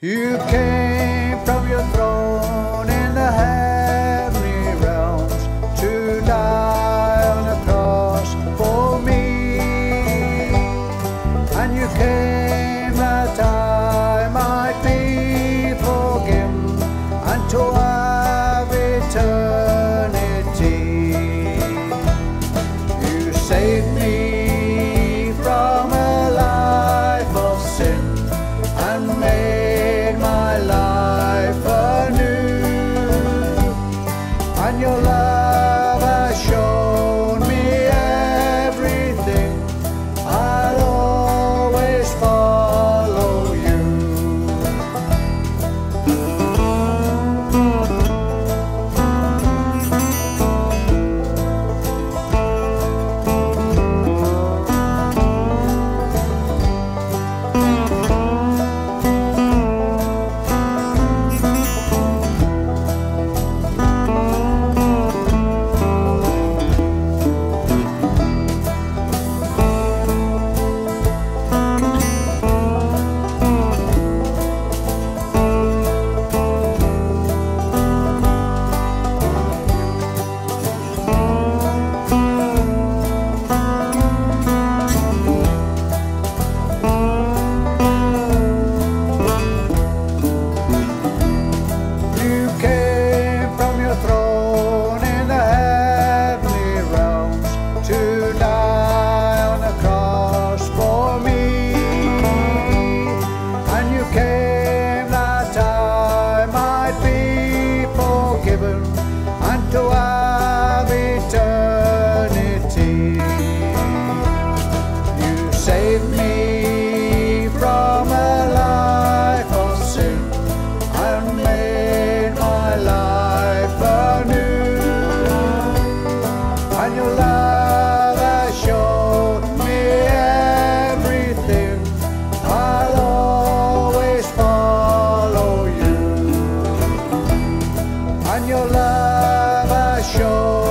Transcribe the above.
You came from your throne in the heavenly realms to die on the cross for me. And you came that I might be forgiven and to fall. show.